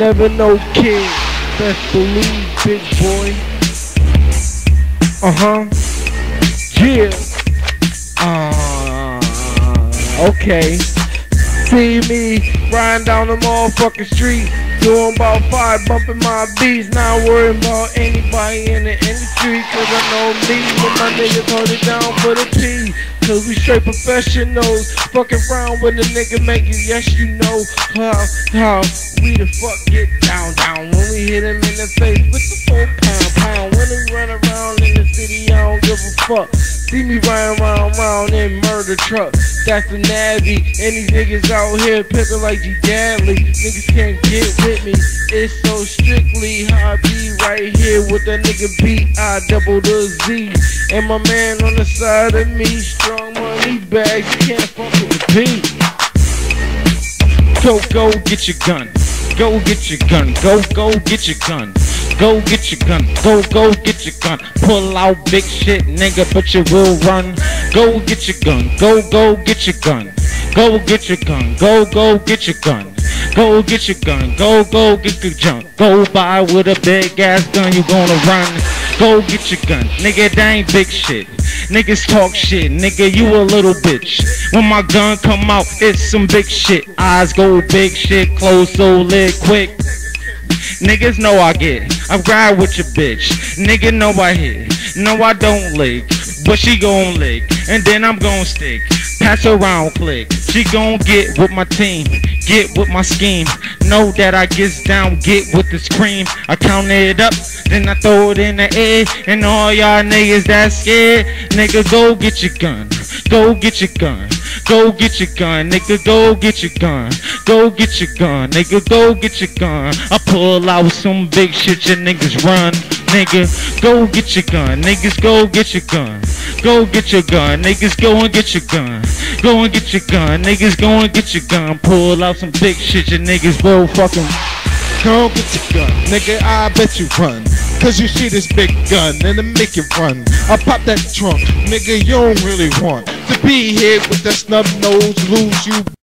Never no kid. Best believe, big boy. Uh huh. Yeah. Uh, okay. See me riding down the motherfucking street. Doing about five, bumping my beats, not worrying about anybody in the industry. Cause I know me when my niggas hold it down for the P. Cause we straight professionals. Fucking around when the nigga make yes you know how, how we the fuck get down, down. When we hit him in the face with the four pound, pound. When we run around in the city, I don't give a fuck. See me riding around, around in murder truck. That's the Navy. And these niggas out here pimping like G Dadley. Niggas can't get with me. It's so strictly how I be right here with that nigga B. I double the Z. And my man on the side of me, strong money bags. You can't fuck with the P. So go get your gun. Go get your gun. Go, go get your gun. Go get your gun. Go, go get your gun. Pull out big shit, nigga, but you will run. Go get your gun. Go, go get your gun. Go get your gun. Go, go get your gun. Go get your gun. Go, go get your junk. Go buy with a big ass gun, you gonna run. Go get your gun. Nigga, that ain't big shit. Niggas talk shit, nigga, you a little bitch. When my gun come out, it's some big shit. Eyes go big shit, close so lit quick. Niggas know I get, I ride with your bitch. Nigga know I hit, no I don't lick, but she gon' lick, and then I'm gon' stick. Pass around, click. She gon' get with my team, get with my scheme. Know that I gets down, get with the scream. I count it up, then I throw it in the air. And all y'all niggas that scared, nigga, go get your gun. Go get your gun. Go get your gun, nigga. Go get your gun. Go get your gun, nigga. Go get your gun. I pull out some big shit, your niggas run, nigga. Go get your gun, niggas. Go get your gun. Go get your gun, niggas. Go and get your gun. Go and get your gun, niggas. Go and get your gun. Pull out some big shit, your niggas go fucking. Go get your gun, nigga, I bet you run. Cause you see this big gun and it make it run. I pop that trunk, nigga, you don't really want to be here with that snub nose, lose you